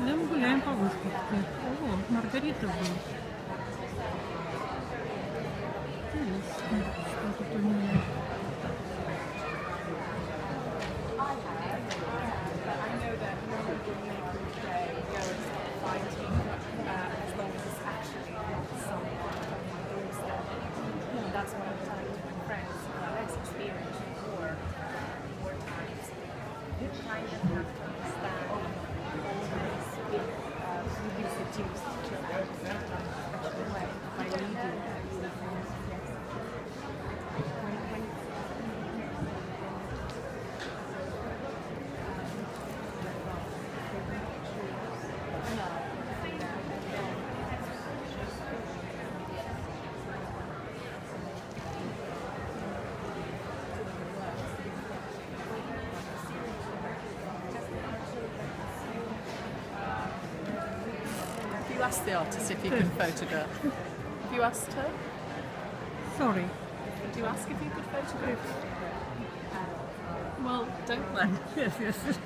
Идем гуляем по выставке. О, Маргарита был. Интересно, что тут у That's what I'm telling to my friends about this experience in war, war times. You kind of have to understand you asked the artist if you can photograph? Have you asked her? Sorry. Did you ask if you could photograph? Well, don't then. Yes, yes.